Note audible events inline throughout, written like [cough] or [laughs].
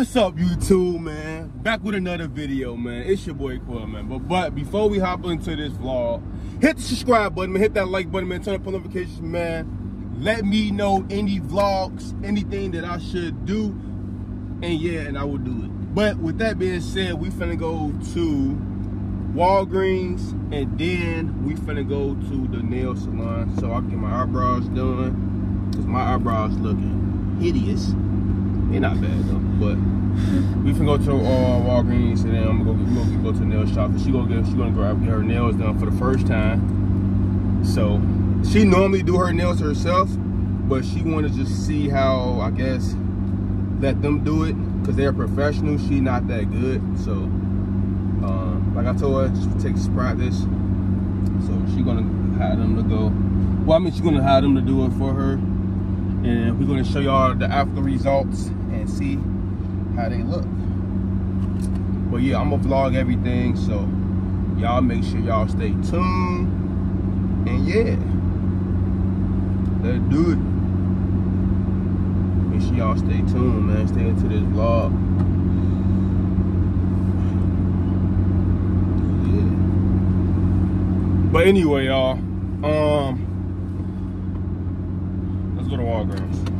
What's up, YouTube, man? Back with another video, man. It's your boy Quel, man. But but before we hop into this vlog, hit the subscribe button, man. Hit that like button, man. Turn up notifications, man. Let me know any vlogs, anything that I should do, and yeah, and I will do it. But with that being said, we finna go to Walgreens, and then we finna go to the nail salon so I can get my eyebrows done, cause my eyebrows looking hideous. They're not bad though, but we can go to uh, Walgreens and then I'm gonna go, gonna go to the nail shop. She gonna get she gonna grab get her nails done for the first time. So she normally do her nails herself, but she wanna just see how I guess let them do it because they're professional. She not that good, so um, like I told her, just take this practice. So she gonna have them to go. Well, I mean, she's gonna have them to do it for her and we're to show y'all the after results and see how they look. But yeah i'm gonna vlog everything so y'all make sure y'all stay tuned. And yeah let's do it. Make sure y'all stay tuned man. Stay into this vlog. But anyway y'all um let's go to Walgreens.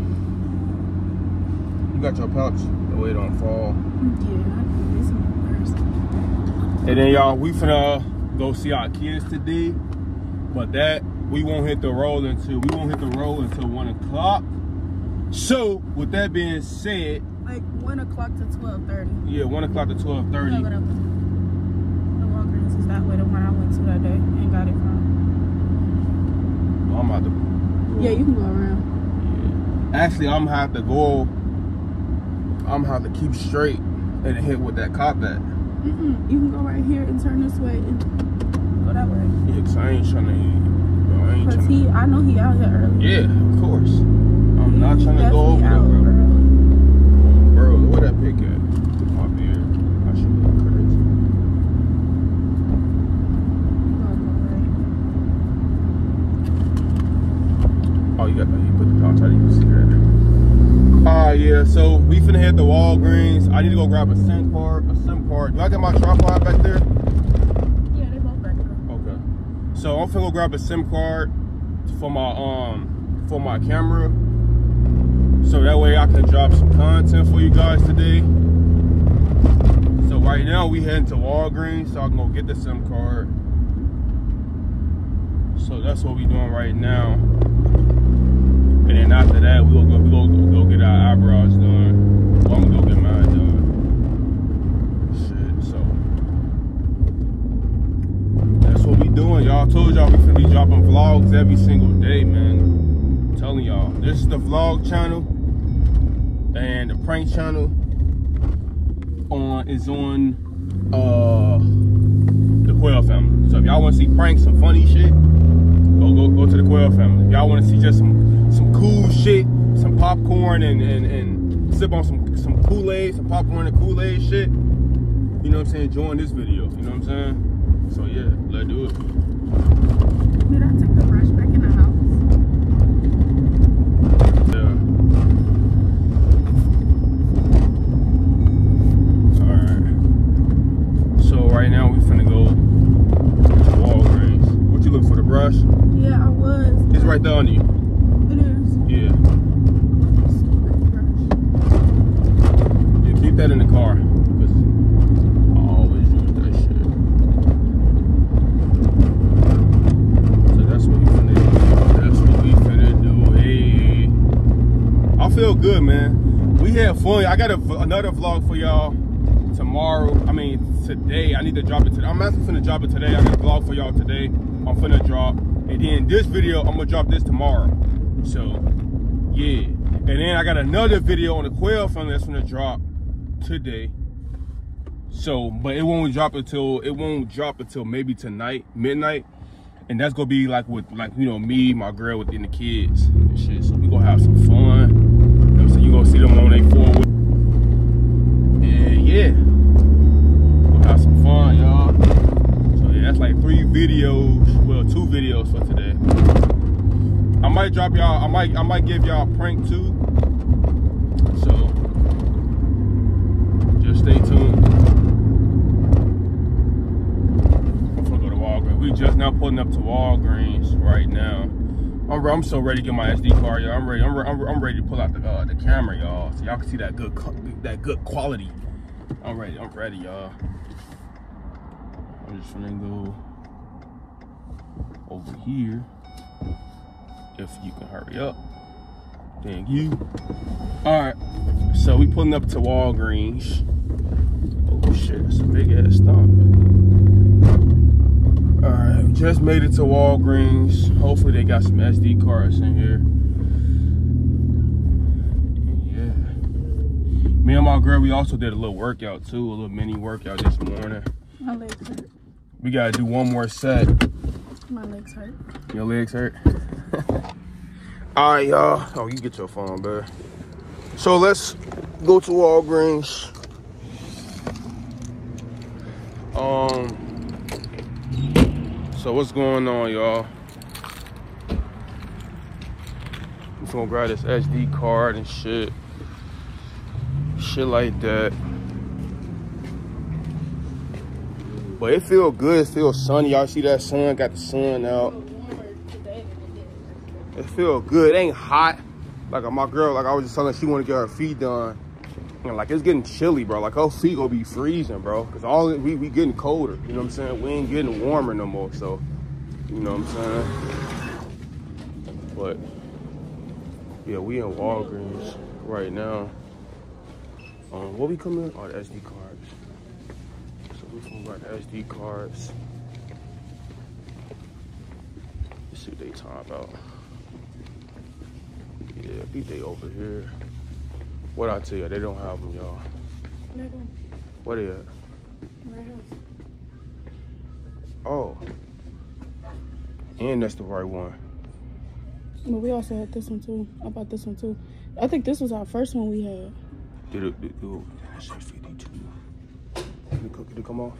You got your pouch, the way it don't fall. Yeah, And then y'all, we finna go see our kids today. But that we won't hit the roll until we won't hit the roll until one o'clock. So with that being said, like one o'clock to twelve thirty. Yeah, one o'clock to twelve thirty. The Walgreens is that way, the one I went to that day and got it from. I'm about to. Yeah, you can go around. Actually, I'm gonna have to go. I'm gonna have to keep straight and hit with that cop at. Mm -mm. You can go right here and turn this way and go that way. Yeah, cause I ain't trying to. Bro, I ain't Cause he, I know he out here early. Yeah, of course. I'm yeah, not trying to go over there, bro. Bro, where that pick at? My beard. I should be crazy. Oh, you got you put the pouch. I didn't see Uh, yeah, so we finna hit the Walgreens. I need to go grab a SIM card. A SIM card. Do I get my tripod back there? Yeah, they both back there. Okay. So I'm finna go grab a SIM card for my um for my camera. So that way I can drop some content for you guys today. So right now we heading to Walgreens so I can go get the SIM card. So that's what we doing right now. And then after that, we gonna go, we gonna go get our eyebrows done. Well, I'm gonna go get mine done. Shit, so that's what we doing, y'all. Told y'all we finna be dropping vlogs every single day, man. I'm telling y'all, this is the vlog channel and the prank channel on is on uh the Quel family. So if y'all want to see pranks, some funny shit, go go go to the Quel family. If y'all want to see just some some cool shit, popcorn and, and, and sip on some, some Kool-Aid, some popcorn and Kool-Aid shit, you know what I'm saying, join this video, you know what I'm saying? So yeah, let's do it. Did I take the brush back in the house? Yeah. Alright. So right now we finna go to Walgreens. What you look for, the brush? Yeah, I was. It's right there on you. Yeah. Yeah, keep that in the car. Cause I always use that shit. So that's what we finna do. That's what we finna do. Hey. I feel good, man. We had fun. I got a, another vlog for y'all tomorrow. I mean, today. I need to drop it today. I'm actually finna drop it today. I got a vlog for y'all today. I'm finna drop. And then this video, I'm gonna drop this tomorrow. So yeah. And then I got another video on the Quel family that's gonna drop today. So, but it won't drop until it won't drop until maybe tonight, midnight. And that's gonna be like with like you know me, my girl, within the kids and shit. So we gonna have some fun you gonna see them on a four wheel. And yeah, we have some fun, y'all. So yeah, that's like three videos, well, two videos for today. I might drop y'all, I might, I might give y'all a prank too. So just stay tuned. I'm gonna go to Walgreens. We just now pulling up to Walgreens right now. I'm, I'm so ready to get my SD card, y'all. I'm ready. I'm, I'm, I'm ready to pull out the uh, the camera, y'all, so y'all can see that good that good quality. I'm ready. I'm ready, y'all. I'm just gonna go over here. If you can hurry up. Thank you. All right. So we pulling up to Walgreens. Oh shit, that's a big ass stump. All right, just made it to Walgreens. Hopefully they got some SD cards in here. Yeah. Me and my girl, we also did a little workout too, a little mini workout this morning. My legs hurt. We gotta do one more set. My legs hurt. Your legs hurt? [laughs] All right, y'all. Oh, you get your phone, bro. So let's go to Walgreens. Um, so what's going on, y'all? I'm just gonna grab this SD card and shit. Shit like that. But it feel good, it feel sunny. Y'all see that sun? Got the sun out. It feel good. It ain't hot. Like my girl, like I was just telling her, she wanna get her feet done. And like it's getting chilly, bro. Like her feet gonna be freezing, bro. Cause all we we getting colder. You know what I'm saying? We ain't getting warmer no more. So, you know what I'm saying? But yeah, we in Walgreens right now. Um, what we coming? Oh, the SD cards. So we from got SD cards. Let's see what they talking about. Yeah, I think they over here. What I tell you, they don't have them, y'all. What are you Oh. And that's the right one. But we also had this one too. I bought this one too. I think this was our first one we had. Did it, did, did, that shit 52. Did it, did it come off?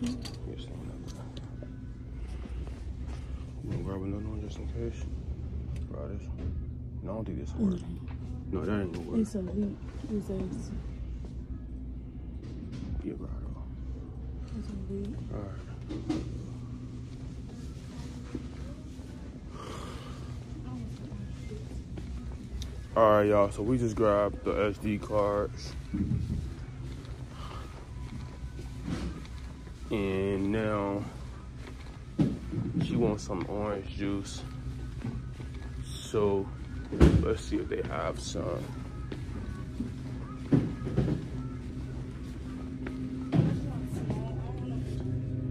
Mm -hmm. Yes, you gonna grab another one just in case? Try this. No, I don't think this works. Mm -hmm. No, that ain't gonna work. It's a week. It says. Yeah, right off. It's a week. All right. All right, y'all. So we just grabbed the SD cards. And now she wants some orange juice. So Let's see if they have some.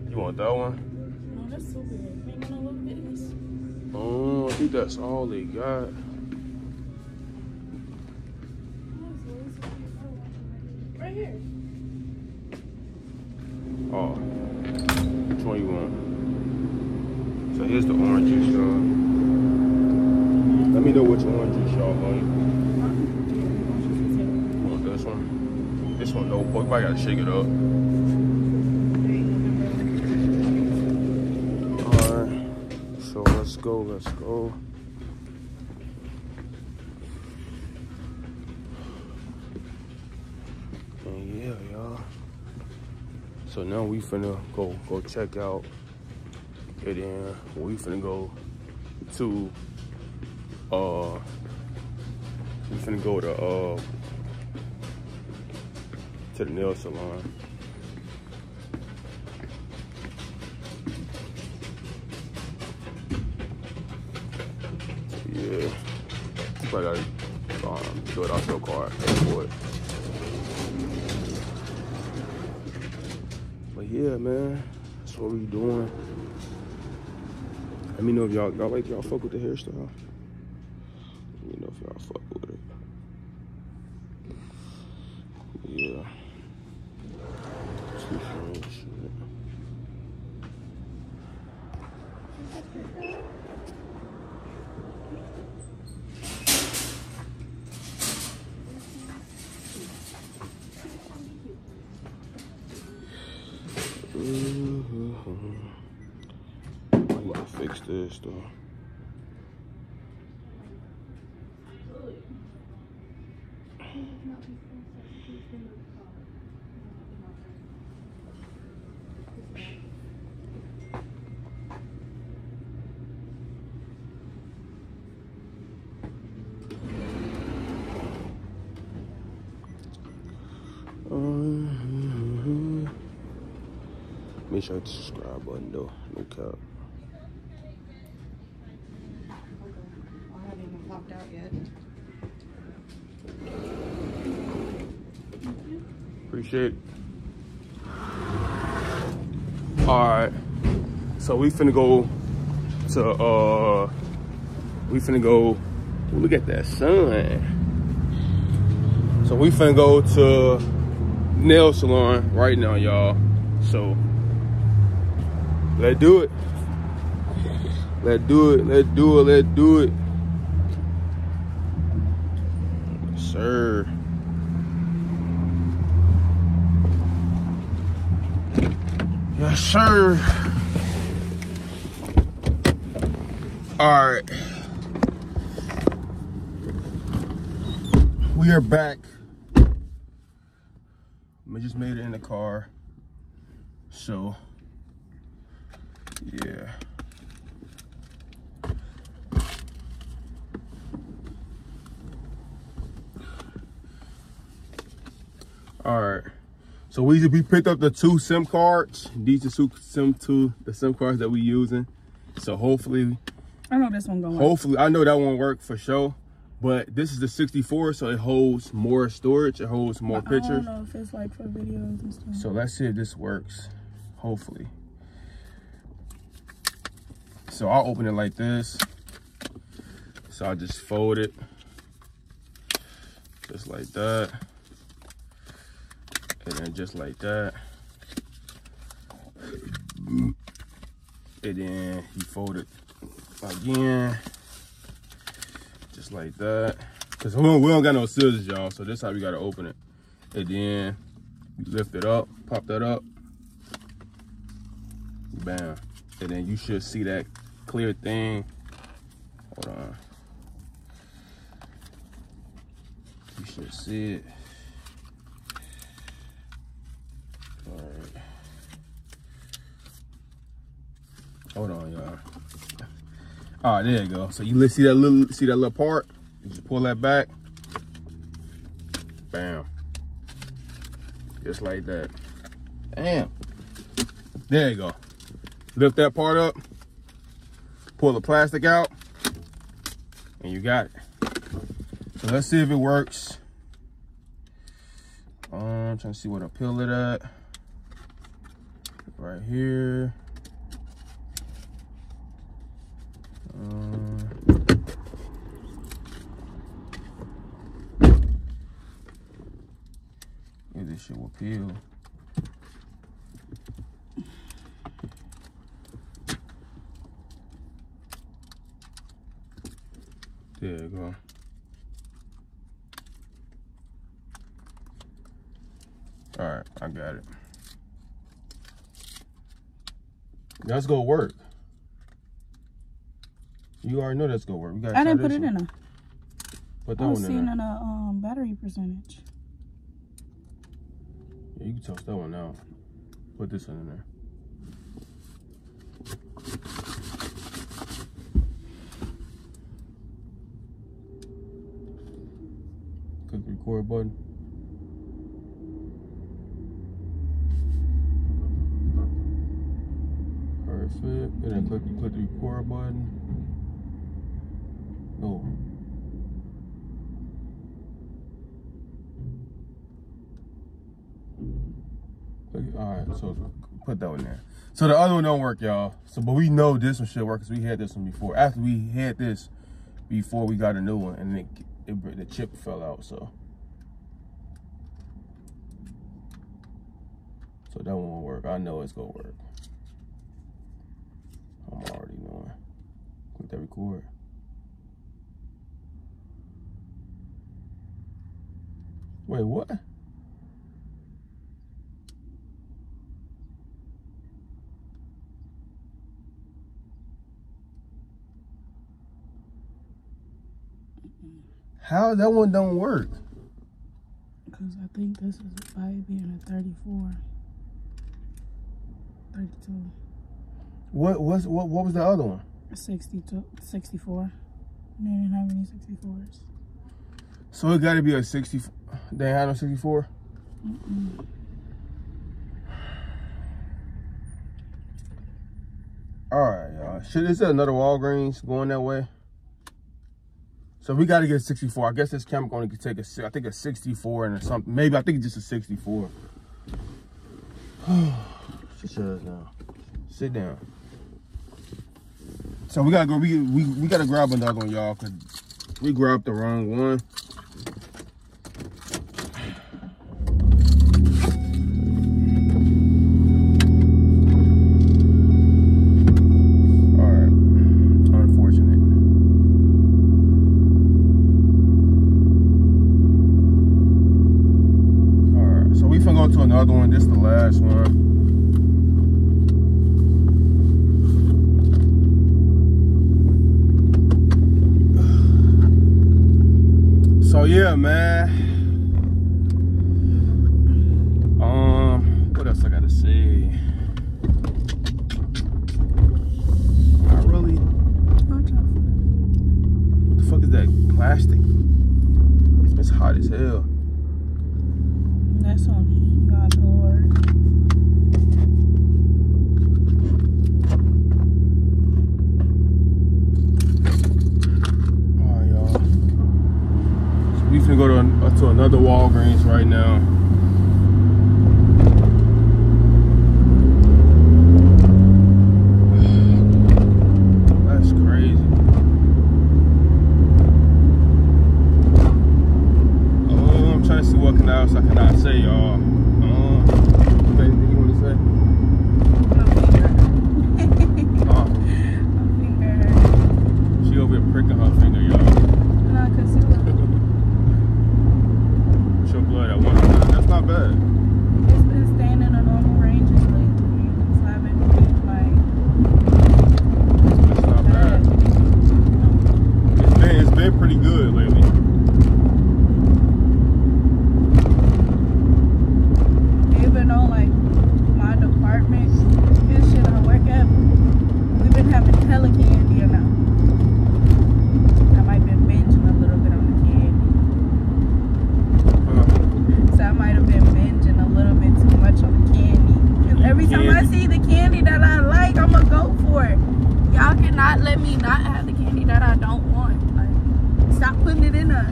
You want that one? No, that's so big. Maybe no little bitties. Oh, I think that's all they got. Right here. Oh, which one you want? So here's the orange juice, y'all. Let me know which orange juice y'all like. You want this one? This one, no, boy, I gotta shake it up. Alright, so let's go, let's go. And yeah, y'all. So now we finna go go check out. And then we finna go to uh, we finna go to uh to the nail salon. Yeah, but I um, do it off your car, pay for it. But yeah, man, that's what we doing. Let me know if y'all y'all like y'all fuck with the hairstyle store. Mm-hmm. Make sure to subscribe button though, no cap. Appreciate it. Alright. So we finna go to uh we finna go look at that sun. So we finna go to nail salon right now, y'all. So let's do it. Let's do it. Let's do it. Let's do it. Yes, sir. Yes, sir. All right. We are back. We just made it in the car. So, yeah. All right. So we we picked up the two SIM cards. These are two SIM two the SIM cards that we using. So hopefully, I know this one going. hopefully I know that won't work for sure. But this is the 64, so it holds more storage. It holds more I pictures. don't know if it's like for videos and stuff. So let's see if this works. Hopefully. So I'll open it like this. So I'll just fold it. Just like that. And then just like that. And then you fold it again. Just like that. Cause we don't, we don't got no scissors, y'all. So this how we gotta open it. And then you lift it up, pop that up. Bam. And then you should see that clear thing. Hold on. You should see it. Alright. Hold on, y'all. All right, there you go. So you see that little see that little part? You just pull that back. Bam. Just like that. Damn. There you go. Lift that part up. Pull the plastic out. And you got it. So let's see if it works. Um, I'm trying to see what I peel it at. Right here. Um, yeah, this shit will peel. There you go. All right, I got it. That's gonna work. You already know that's gonna work. I didn't put it one. in a. Put that I was one in seeing there. in a um battery percentage. Yeah, you can toast that one out. Put this one in there. Click the record button. Perfect. And then click, click the record button. No. All right, so put that one there. So the other one don't work, y'all. So, but we know this one should work because we had this one before. After we had this, before we got a new one, and it, it the chip fell out. So, so that one won't work. I know it's gonna work. I'm already knowing. Click that record. Wait, what? How that one don't work? Because I think this is by being a 34. 32. What was what what was the other one? 62, 64. They didn't have any 64s. So it got to be a 60. They had no 64. Mm-mm. Uh, shit, is there another Walgreens going that way? So we got to get a 64. I guess this camera going to take a, I think a 64 and something. Maybe I think it's just a 64. [sighs] Sit down. Sit down. So we gotta go. We we we gotta grab another one, y'all, cause we grabbed the wrong one. All right. Unfortunate. All right. So we finna go to another one. This is the last one. So yeah, man. Um, what else I gotta say? Not really. What the fuck is that plastic? It's hot as hell. That's on heat, God Lord. Alright, y'all. So we finna go another Walgreens right now. That's crazy. Oh, I'm trying to see what can else I cannot say, y'all. Um, you got anything you want to say? Uh, she over here pricking her finger, y'all. Show blood at one time. That's not bad. It's been staying in a normal ranges lately. It's haven't been like That's not bad. bad. It's been it's been pretty good lately. Even though like my department, this shit I work at, we've been having hella candy now. I might been binging a little bit on the candy. Uh, So I might have been binging a little bit too much on the candy. Cause every time I Candy. see the candy that I like, I'ma go for it. Y'all cannot let me not have the candy that I don't want. Like, stop putting it in a.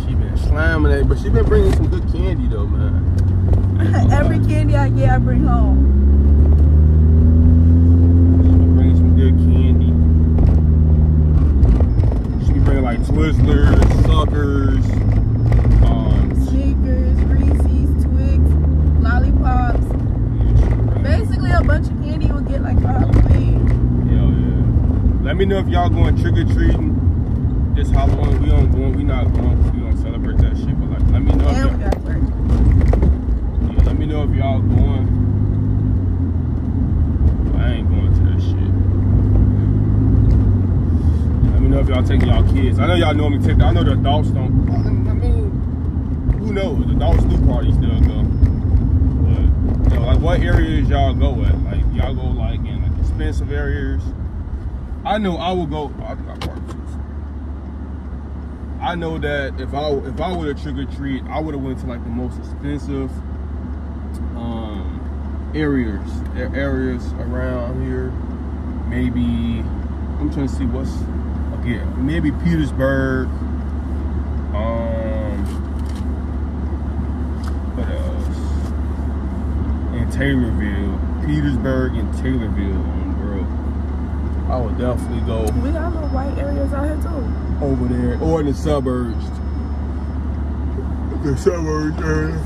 she been slamming it, but she been bringing some good candy though, man. I ain't gonna Every candy I get, I bring home. Bringing some good candy. She be bringing like Twizzlers, suckers, um, Snickers, Reese's, Twix, lollipops. yeah, she be bringing- Basically, a bunch of candy you'll get like for Halloween. Hell yeah. Let me know if y'all going trick or treating this Halloween. We don't going. We not going. We celebrate that shit. But like, let me know. If y'all, yeah, let me know if y'all going. I ain't going to that shit. Let me know if y'all taking y'all kids. I know y'all normally take. I know the adults don't. I mean, who knows? The adults do parties still go. But you know, like, what areas y'all go at? Like, y'all go like in like expensive areas. I know I will go. I barbecues. I know that if I if I would have trick or treat, I would have went to like the most expensive um areas areas around here. Maybe I'm trying to see what's okay. Maybe Petersburg. Um, what else? In Taylorville, Petersburg and Taylorville. I would definitely go We got little white areas out here too. over there or in the suburbs. The suburbs area.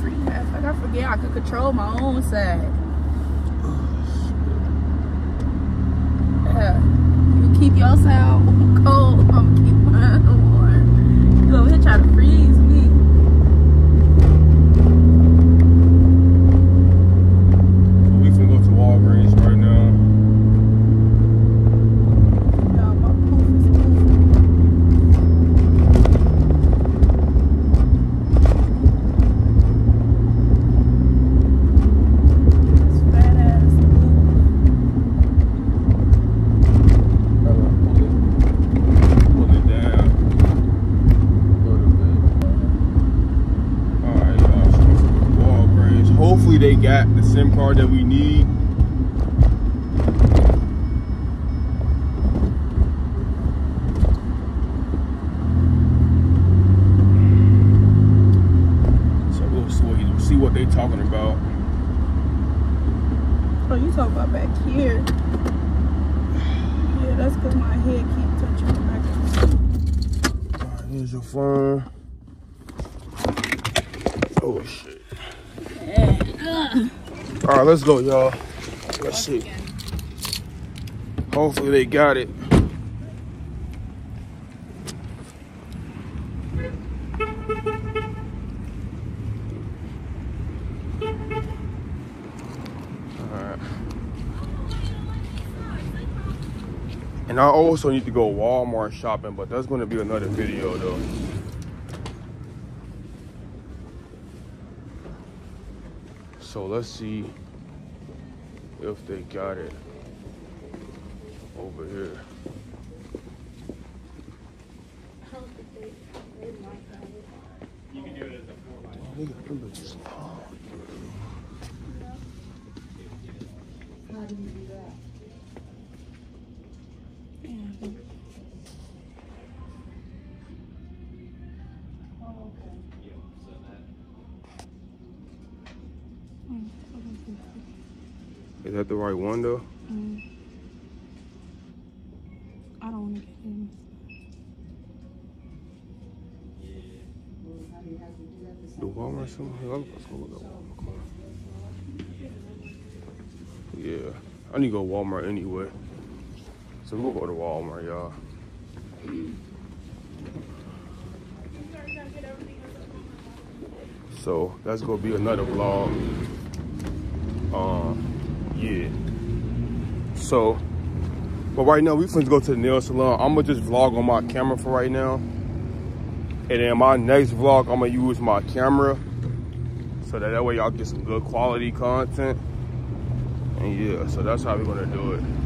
Free pass. Like I forget I could control my own side. Yeah. You keep your side [laughs] cold, I'm keep mine warm. You over here trying to freeze me. We finna go to Walgreens right now. Y'all, my poof is poofing. This fat ass poof. Pull it, pull it down. hopefully they got the SIM card that we need. So we'll see, see what they're talking about. Oh, you talk about back here. Yeah, that's because my head keep touching the back. All right, here's your phone. Oh shit. All right, let's go, y'all. Let's see. Hopefully they got it. And I also need to go Walmart shopping, but that's gonna be another video though. So let's see if they got it over here. How do you do that? That the right one though? I don't want to get in. Well, how do you have to do that? The Walmart somewhere? Let's go look at Walmart. Yeah, I need to go Walmart anyway. So we'll go to Walmart, y'all. So that's gonna be another vlog. Um, yeah. So, but right now we finna go to the nail salon. I'm gonna just vlog on my camera for right now. And then my next vlog, I'm gonna use my camera so that, that way y'all get some good quality content. And yeah, so that's how we're gonna do it.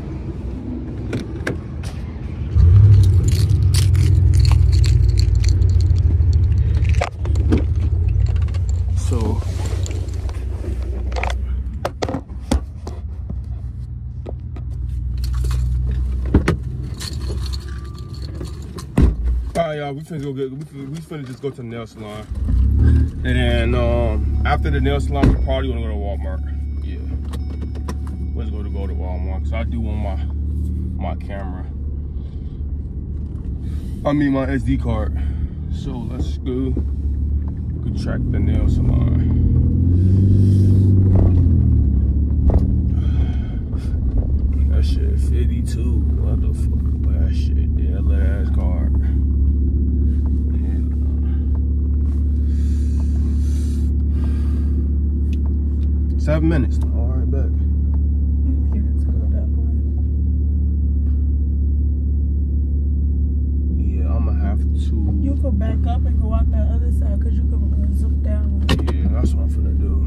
We finna go get. We finna, we finna just go to the nail salon, and then um, after the nail salon, we probably gonna go to Walmart. Yeah, let's go to go to Walmart. Cause I do want my my camera. I mean my SD card. So let's go. Track the nail salon. That shit 52. What the fuck? That shit, Seven minutes. All right, bet. Let's go that way. Yeah, I'm gonna have to. You could back up and go out the other side because you can uh, zoom down. Yeah, that's what I'm finna do.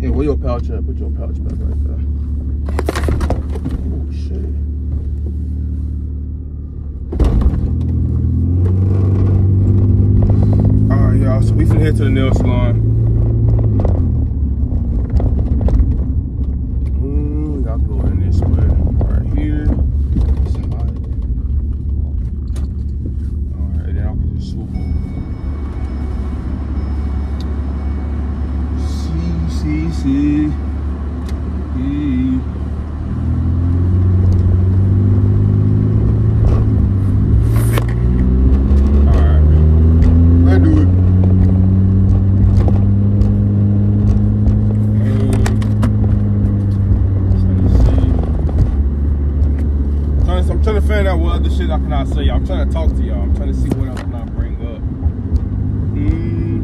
Here, where your pouch at? Put your pouch back right there. Oh shit. All right, y'all. So we finna head to the nail salon. Mm, y'all go in this way, right here. It's hot. All right, then I can just swoop over. See, see, see. See. Alright. Let's do it. Um, trying to- I'm trying to find out what other shit I cannot say. I'm trying to talk to y'all. I'm trying to see what else can I bring up. Mm.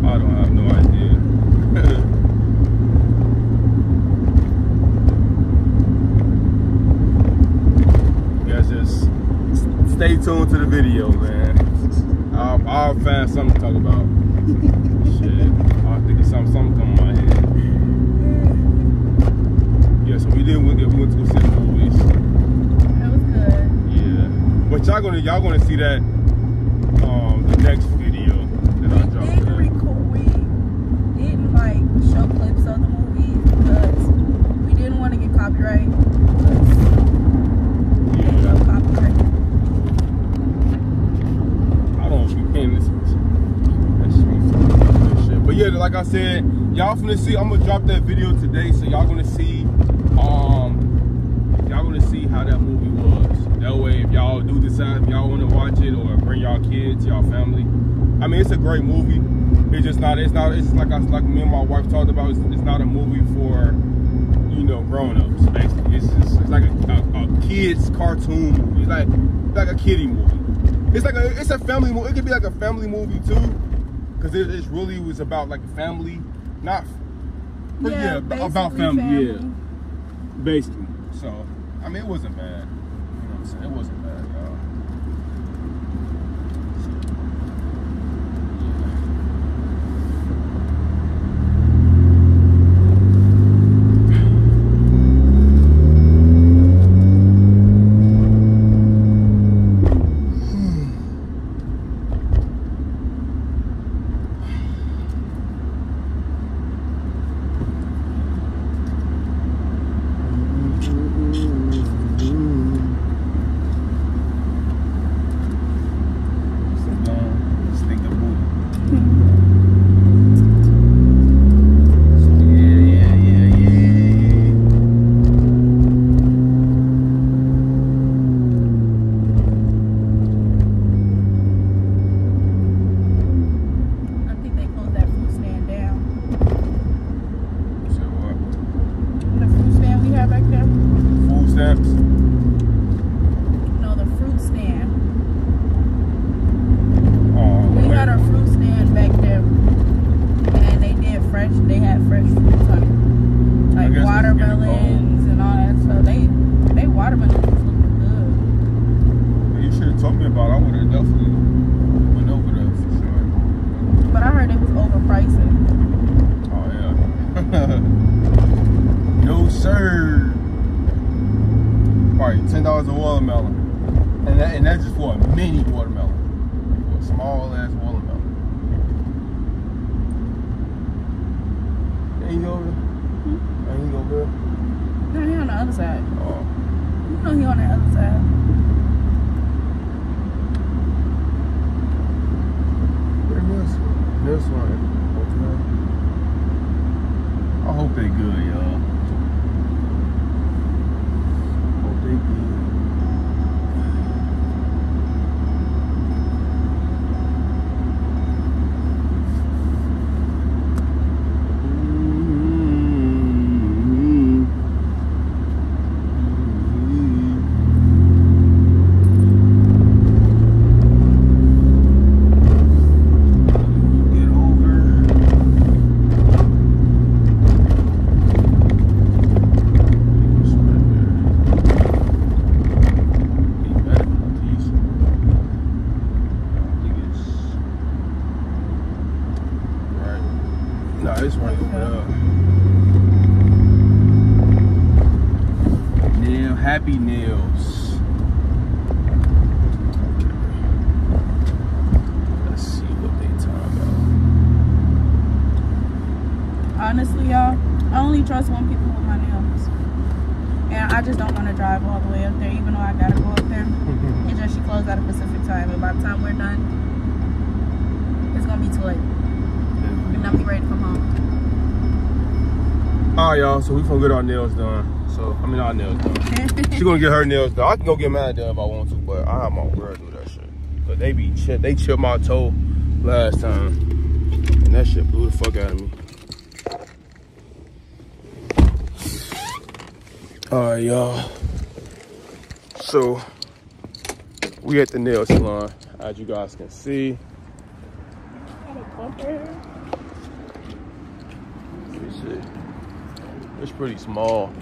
Uh, I don't have no idea. You guys just stay tuned to the video, man. I'll, I'll find something to talk about. Shit, have to It's something, something come in my head. Yeah, so we did. We, we went to go see the movies. It was good. Yeah, but y'all gonna y'all gonna see that um the next video that I dropped. didn't record. We didn't like show clips of the movies because we didn't want to get copyright. Yeah, No copyright. I don't be paying this much. That shit be fucking good shit. But like I said, y'all finna see. I'm gonna drop that video today, so y'all gonna see. Um, y'all gonna see how that movie was. That way, if y'all do decide if y'all want to watch it or bring y'all kids, y'all family. I mean, it's a great movie. It's just not. It's not. It's like I, like me and my wife talked about. It's, it's not a movie for you know grown-ups. Basically, it's just it's like a, a, a kids cartoon movie. It's like like a kiddie movie. It's like a it's a family movie. It could be like a family movie too, because it, it's really was about like a family, not. But yeah, about basically family, yeah. Basically. So, I mean, it wasn't bad. You know what I'm saying? It wasn't bad, y'all. So, So, um, just think of movie. So, yeah, yeah, yeah, yeah. I think they closed that fruit stand down. So, what? The fruit stand we had back there? Food stamps? No, the fruit stand. Oh, We wait. had a fruit stand back there, and they did fresh. They had fresh fruits on it, I like guess it's getting watermelons and all that stuff. They they watermelons was looking good, You should have told me about. I would have definitely went over there for sure. but I heard it was overpricing. Oh yeah. [laughs] no sir. Right, ten dollars a watermelon, and that, and that's just for a mini watermelon, for a small ass watermelon. Ain't you over hmm? there? Ain't you over there? No, he on the other side. Oh, You know he on the other side. where this? This one. I hope they good, y'all. Hope they good. Get over. Nah, it's right over there. Nail, happy nails. Let's see what they talking about. Honestly, y'all, I only trust one people with my nails, and I just don't want to drive all the way up there, even though I gotta go up there. [laughs] It's just she closed at a Pacific time, and by the time we're done, it's gonna be too late, and I'll be ready to come home. All right, y'all. So we gonna get our nails done. So I mean, our nails done. [laughs] She gonna get her nails done. I can go get mine done if I want to, but I have my girl do that shit. Cause they be chip, they chipped my toe last time, and that shit blew the fuck out of me. All right, y'all. So we at the nail salon, as you guys can see. Let me see. It's pretty small.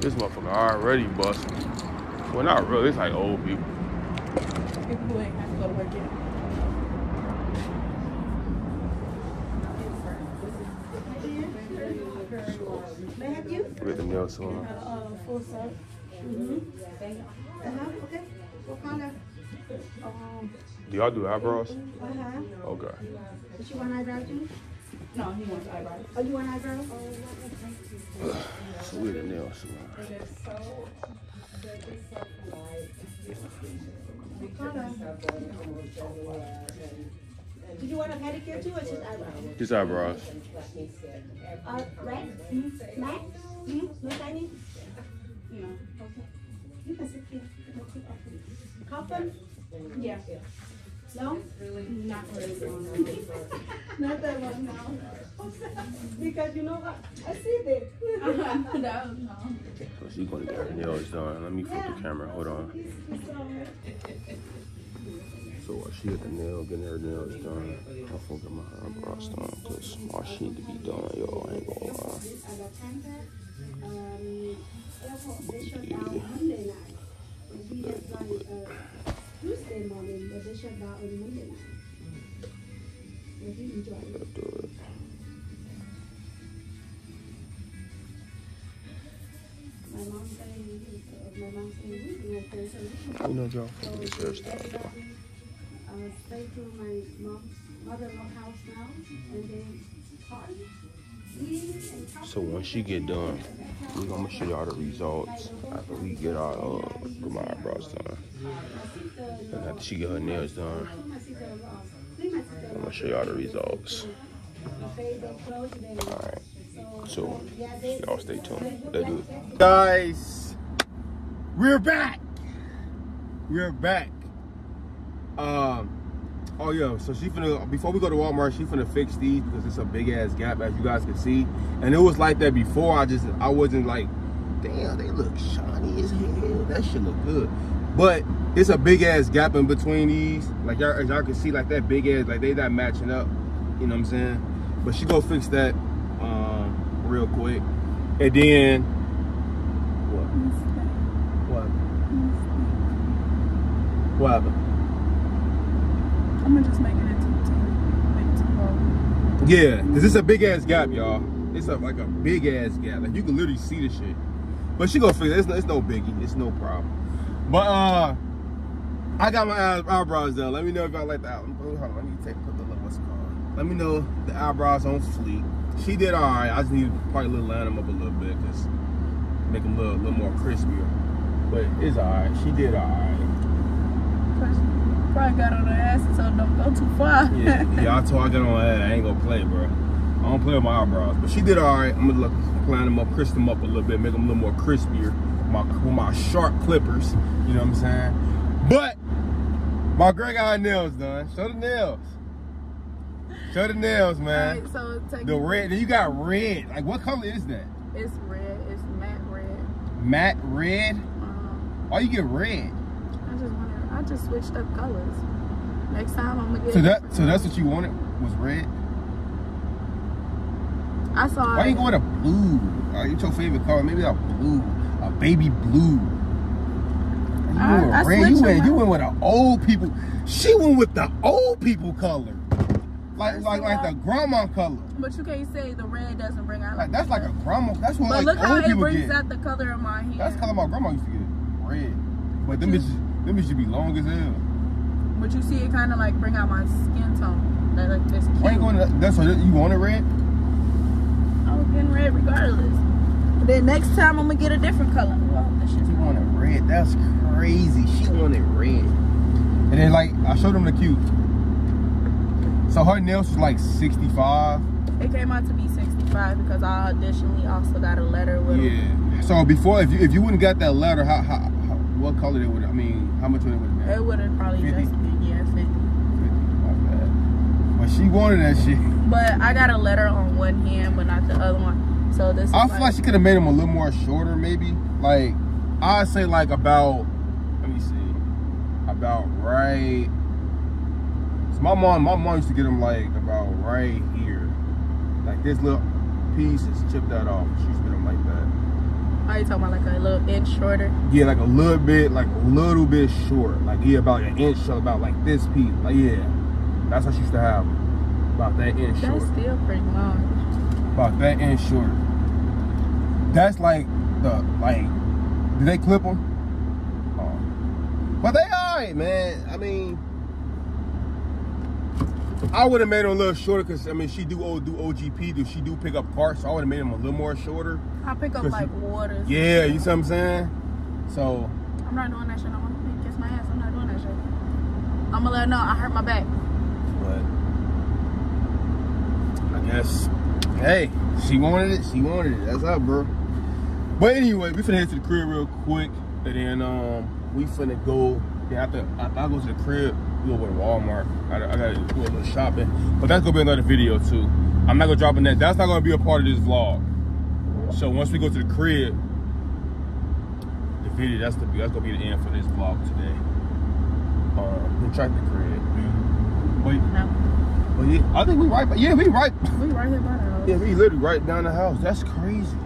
This motherfucker already busting. Well, not really. It's like old people. People who ain't have to go to work yet. Get the nails salon. Uh, uh, full set. Mm-hmm. Uh-huh. Okay. What kind of? Um, do y'all do eyebrows? Uh-huh. Okay. But you want eyebrows too? No, he wants eyebrows. Oh, you want eyebrows? So we got the nail salon. What color? Did you want a pedicure too or just eyebrows? Just eyebrows. Uh, red? Mm-hmm. Matte? Mm-hmm. No shiny? No. Okay. You can sit here. You can sit up here. Cotton? Yeah. [laughs] Long? Not really long. Not that one now. [laughs] because you know what? I see it. no, no. So she's gonna get her nails done. Let me flip the camera. Hold on. So while she at the nail, getting her nails done, I'm gonna get my eyebrows done because my shit need to be done, yo. I ain't gonna lie. Um, airport, they shut down Monday night. And we had like, Tuesday morning, but they shut down on Monday night. But he enjoyed it. Do it. My mom saying, my mom saying, we do okay, so we can You know, y'all, for this hairstyle, y'all. uh, stay to my mom's mother-in-law house now, and then party. eat, and talk. So once you get done, we gonna show y'all the results after we get our uh, get my eyebrows done. And after she get her nails done, I'm gonna show y'all the results. Alright. So y'all stay tuned. Let's do it. Guys, we're back. We're back. Um oh yeah, so she finna before we go to Walmart, she finna fix these because it's a big ass gap as you guys can see. And it was like that before. I just I wasn't like, damn, they look shiny as hell. That shit look good. But it's a big ass gap in between these. Like y'all as y'all can see, like that big ass, like they not matching up. You know what I'm saying? But she go fix that um real quick. And then what? What? What happened? I'm gonna just make it into two. Make two more. Yeah, cause it's a big ass gap, y'all. It's a, like a big ass gap. Like you can literally see the shit. But she gonna fix it. It's no, it's no biggie. It's no problem. But uh, I got my eyebrows done. Let me know if y'all like the. Hold on, let me take put the what's called. Let me know the eyebrows on fleek. She did all right. I just need to probably little line them up a little bit, cause make them look a little, little more crispier. But it's all right. She did all right. Probably got on her ass, so don't go too far. Yeah, yeah. I told her I got on that. I ain't gonna play, bro. I don't play with my eyebrows, but she did all right. I'm gonna look, line them up, crisp them up a little bit, make them a little more crispier. My with my sharp clippers, you know what I'm saying? But my got her nails done. Show the nails. Show the nails, man. Alright, so take The red. Then you got red. Like what color is that? It's red. It's matte red. Matte red. Um, Why you get red? I just wanted. I just switched up colors. Next time I'm gonna get. So that so that's what you wanted was red. I saw. Why it. you going to blue? Uh, it's your favorite color? Maybe a blue, a baby blue. You I- went I red. You went. You went with the old people. She went with the old people color, like like like the grandma color. But you can't say the red doesn't bring out. Like that's like a grandma. That's what But like look how it brings get. out the color of my hair. That's the color my grandma used to get. Red. But them bitches, them bitches be long as hell. But you see, it kind of like bring out my skin tone. That like this cute. Why you going? To, that's what you want it red. I was getting red regardless. But then next time I'm gonna get a different color. Shit's She wanted red. That's crazy. She wanted red. And then like I showed them the cute. So her nails was like 65. It came out to be 65 because I additionally also got a letter with Yeah. So before, if you if you wouldn't got that letter, how, how what color they would? I mean, how much would it would have been? It would have probably 50? just been yeah 50. My bad. But she wanted that shit. But I got a letter on one hand, but not the other one. So this. Is I feel like she could have made them a little more shorter, maybe. Like I'd say like about. Let me see. About right. So my mom, my mom used to get them like about right here. Like this little piece is chipped that off. She used to get them like that. Are you talking about like a little inch shorter? Yeah, like a little bit, like a little bit short. Like yeah, about an inch, so about like this piece. Like yeah, that's what she used to have. About that inch That's short. still pretty long. About that inch short. That's like the like. Did they clip them? Oh. But they alright, man. I mean, I would have made them a little shorter because I mean she do O- do OGP, do she do pick up parts? So I would have made them a little more shorter. I pick up like waters. Yeah, you see what I'm saying? So I'm not doing that shit no more. You Kiss my ass. I'm not doing that shit. I'm gonna let her know I hurt my back. But I guess, hey, she wanted it. She wanted it. That's up, bro. But anyway, we finna head to the crib real quick, and then um, we finna go. Yeah, after after I go to the crib, go to Walmart. I, I gotta do a little shopping, but that's gonna be another video too. I'm not gonna drop in that. That's not gonna be a part of this vlog. So once we go to the crib, the video that's the that's gonna be the end for this vlog today. Um, we track the crib. Wait. No, Oh yeah, I think we right. Yeah, we right. we right here by the house. Yeah, we literally right down the house. That's crazy.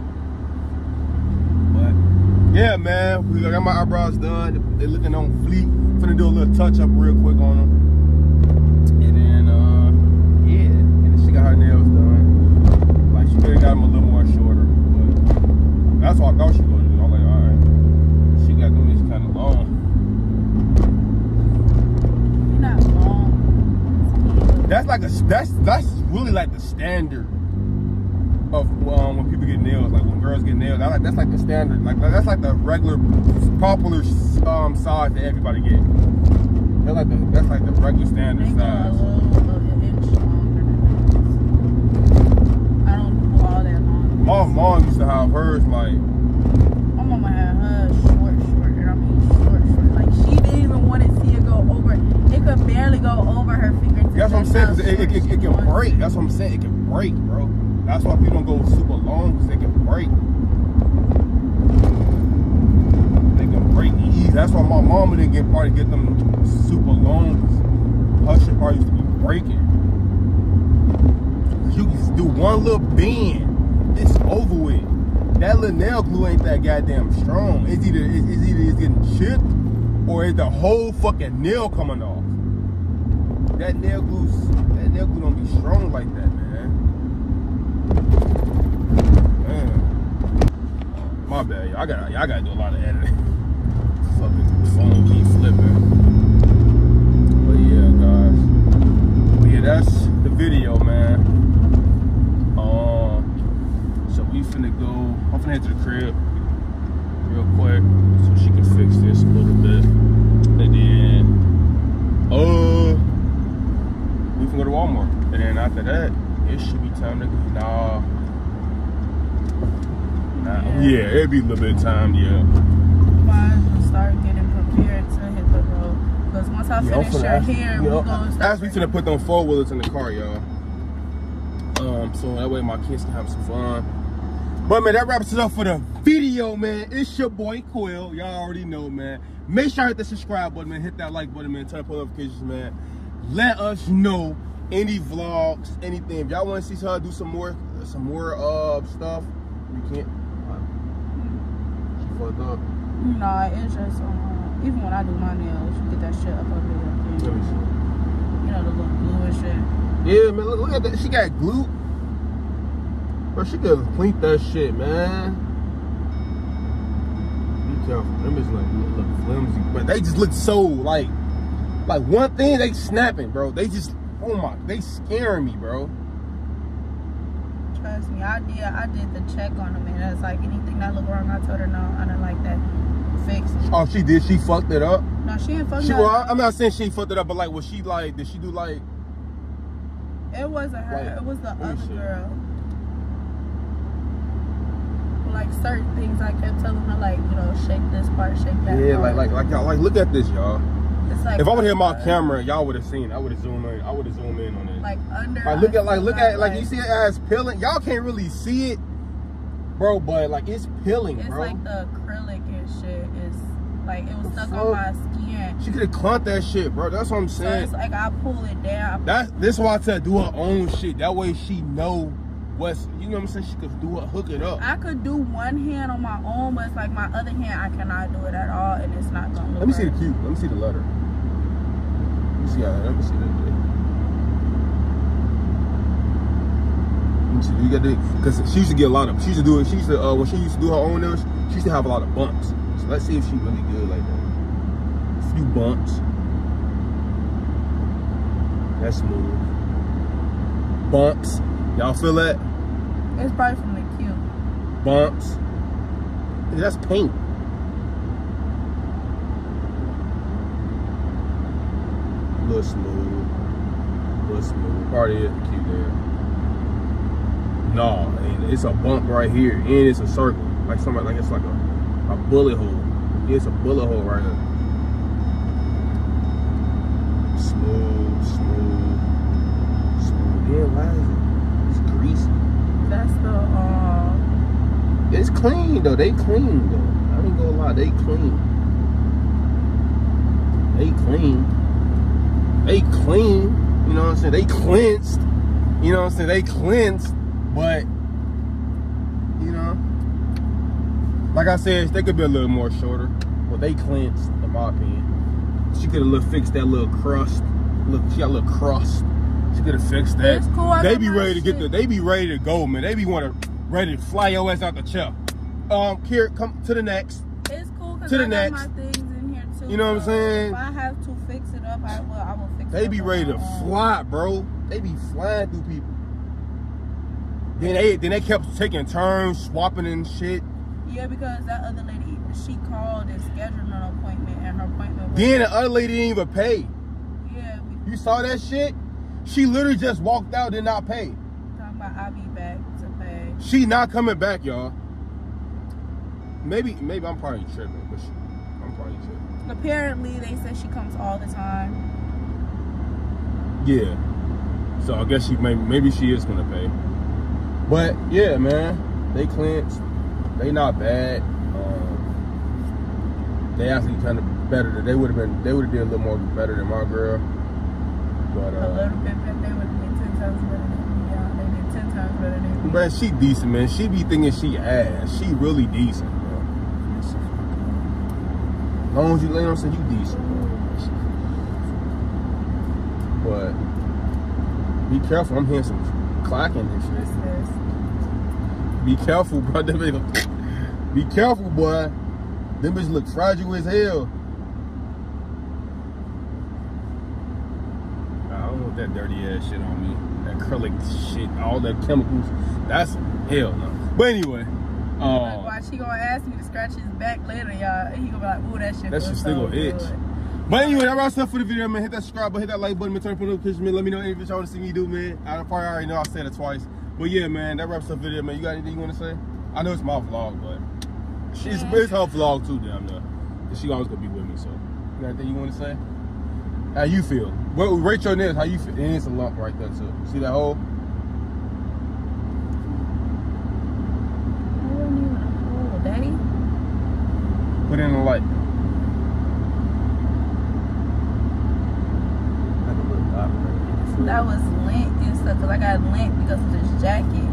Yeah, man, we got my eyebrows done. They're looking on fleek. Finna do a little touch up real quick on them. And then uh, yeah, and then she got her nails done. Like she could have got them a little more shorter, but that's what I thought she was gonna do. I'm like, all right, she got them just kind of long. You're not long. That's like a that's that's really like the standard of um, when people get nails. Like when girls get nails, I like that's like the standard. Like that's like the regular popular um, size that everybody get. That's like the that's like the regular standard They go a size. little an inch longer than that. I don't do all that long. My mom used to have hers like My mama had hers short, short, and I mean short, short. Like she didn't even want to see it go over. It could barely go over her fingertips. that's what I'm saying. It, it, it, it can break. That's what I'm saying. It can break, bro. That's why people don't go super long because they can break. They can break easy. That's why my mama didn't get probably get them super long. Her shit probably used to be breaking. You can do one little bend, it's over with. That little nail glue ain't that goddamn strong. It's either it's, it's either it's getting chipped or it's the whole fucking nail coming off. That nail glue, that nail glue don't be strong like that, man. My bad, y'all. I gotta, y'all gotta do a lot of editing. [laughs] Fucking phone keep flipping. But yeah, guys. But yeah, that's the video, man. Um, so we finna go. I'm finna head to the crib real quick so she can fix this a little bit, and then, uh, we can go to Walmart, and then after that, it should be time to go. Nah. Nah. Yeah, it'd be a little bit of time, yeah. Might as well start getting prepared to hit the road. Because once I Yeah, finish your ask- hair, we yeah. gonna. As we finna put them four wheelers in the car, y'all. Um, so that way my kids can have some fun. But man, that wraps it up for the video, man. It's your boy Quel. Y'all already know, man. Make sure to hit the subscribe button, man. Hit that like button, man. Turn on notifications, man. Let us know any vlogs, anything. If y'all want to see her do some more, some more uh stuff, we can't. Fucked up. Nah, it's just um, even when I do my nails, you get that shit up under your Let me see. You know the little glue and shit. Yeah, man, look, look at that. She got glue. Bro, she could clean that shit, man. Be careful. Them is like look, look flimsy. But they just look so like like one thing they snapping, bro. They just oh my they scaring me, bro. Trust me, I did. I did the check on them, and it's like anything that look wrong. I told her no, I don't like that. Fix it. Oh, she did. She fucked it up. No, she ain't fucking She up. well, I- I'm not saying she fucked it up, but like was she like did she do like It wasn't her. Like, it was the other girl. Like certain things, I kept telling her, like you know, shake this part, shake that. yeah like like like y'all like look at this y'all. It's like If I would hear my camera, y'all would have seen. I would have zoomed in. I would have zoomed in on it. Like under. Like look at like look at like you see it as peeling. Y'all can't really see it, bro, but like it's peeling, It's bro. It's like the acrylic and shit. It's like it was The stuck fuck? on my skin. she could have clumped that shit, bro. That's what I'm So saying. it's like I pull it down. That's this why I said do her own shit. That way she know what's you know what I'm saying. She could do it, hook it up. I could do one hand on my own, but it's like my other hand I cannot do it at all, and it's not gonna. Let me see the right. cube. Let me see the letter. Let me see how. Let me see that. Let me me see. You got to, cause she used to get a lot of. She used to do it. She used to uh, when she used to do her own nails. She used to have a lot of bumps. So let's see if she really good like that. A few bumps. That's smooth. Bumps. Y'all feel that? It's probably from the cute. Bumps. That's paint. Little smooth. Little smooth. Party is cute there. No, and it's a bump right here, and it's a circle. Like somebody, like it's like a, a bullet hole. It's a bullet hole right here. Smooth, smooth, smooth. Yeah, why is it? That's the um. It's clean though. They clean though. I ain't gonna lie. They clean. They clean. They clean. You know what I'm saying? They cleansed. You know what I'm saying? They cleansed. But you know, like I said, they could be a little more shorter. But they cleansed, in my opinion. She could have fixed that little crust. Look, she got a little crust. She could have fixed that. It's cool, They be ready to get the. shit. They be ready to go, man. They be want to ready to fly your ass out the chair. Um, here, come to the next. It's cool because To the I next. my things in here too. You know what I'm saying? If I have to fix it up, I will. I will fix it. They be ready to own. fly, bro. They be flying through people. Then they then they kept taking turns, swapping and shit. Yeah, because that other lady, she called and scheduled an appointment, and her appointment was. Then the other lady didn't even pay. Yeah, You saw that shit? She literally just walked out, did not pay. talking about I'll be back to pay. She not coming back, y'all. Maybe maybe I'm probably tripping, but she, I'm probably tripping. Apparently, they said she comes all the time. Yeah. So I guess she maybe maybe she is gonna pay. But yeah, man, they cleansed. They not bad. Um, they actually kind of better. than- They would have been. They would have did a little more better than my girl. But A uh, little bit, but they would have been ten times better. Yeah, they did ten times better than me. man, she decent, man. She be thinking she ass. She really decent, bro. As long as you, lay on, what you decent, bro. But be careful. I'm hearing some clacking and shit. Be careful, bro. [laughs] Be careful, boy. Them bitches look fragile as hell. That dirty ass shit on me. That acrylic shit, all that chemicals. That's hell no. But anyway, Like, uh, watch, he gonna ask me to scratch his back later, y'all. He gonna be like, ooh, that shit That shit still so gonna itch. good. but anyway, that wraps up for the video, man. Hit that subscribe button, hit that like button, man. Turn on notifications, man. Let me know any y'all want to see me do, man. I probably already know I said it twice. But yeah, man, that wraps up the video, man. You got anything you want to say? I know it's my vlog, but she's it's her vlog too, damn near. She always gonna be with me, so. You got anything you want to say? How you feel? Well, rate your nails. How you feel? And it's a lump right there too. See that hole? That wasn't even a hole, daddy. Put in the light. That was lint and stuff, cause I got lint because of this jacket.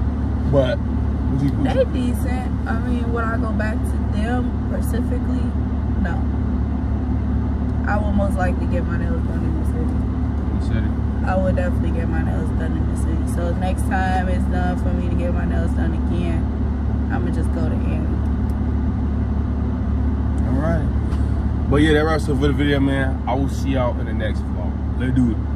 But would you, would They decent. I mean, would I go back to them specifically? No. I will most likely get my nails done in the city. you said it. I would definitely get my nails done in the city. So next time it's done for me to get my nails done again, I'ma just go to Annie. All right. But yeah, that wraps up for the video, man. I will see y'all in the next vlog. Let's do it.